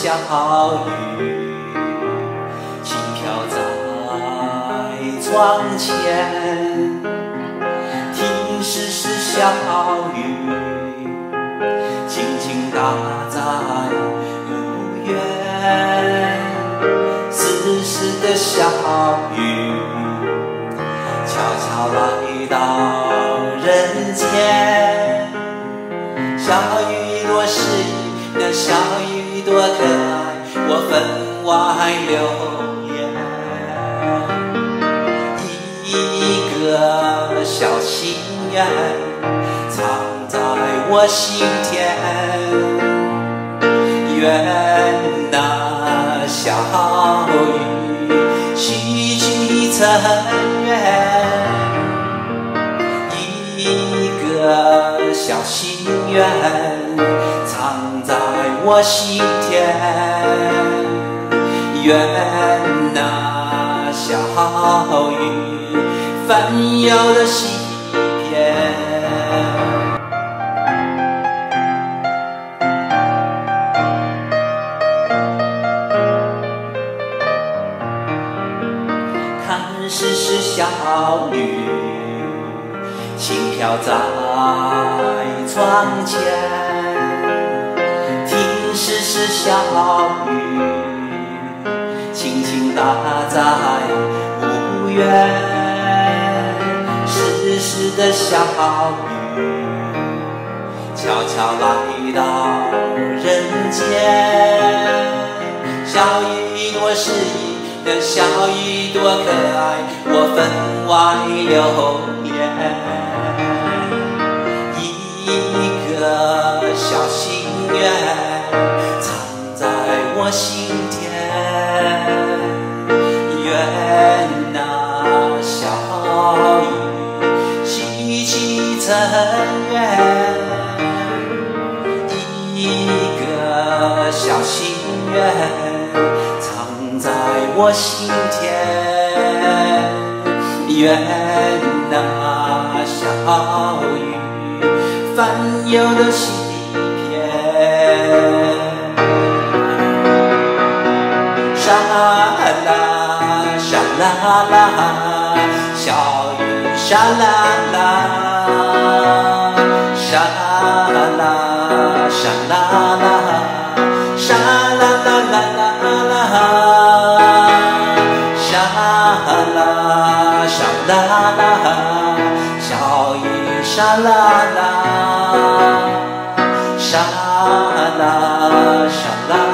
小雨，轻飘在窗前，听时时小雨，轻轻打在屋檐，丝丝的小雨，悄悄来到人间，小雨落时，的小雨。多可爱，我分外留恋。一个小心愿，藏在我心田。愿那小雨续几层缘，一个小心愿藏在我心田。愿那小雨翻涌的西边。看时时小雨，轻飘在窗前。小雨，轻轻打在屋檐。丝丝的小雨，悄悄来到人间。小雨多诗意。小雨多可爱，我分外留恋。心愿。在我心田，愿那小雨翻涌的西边。沙啦沙啦啦，小雨沙啦啦，沙啦沙啦啦，啦沙啦啦，小雨沙啦啦，沙啦沙，沙啦啦啦啦。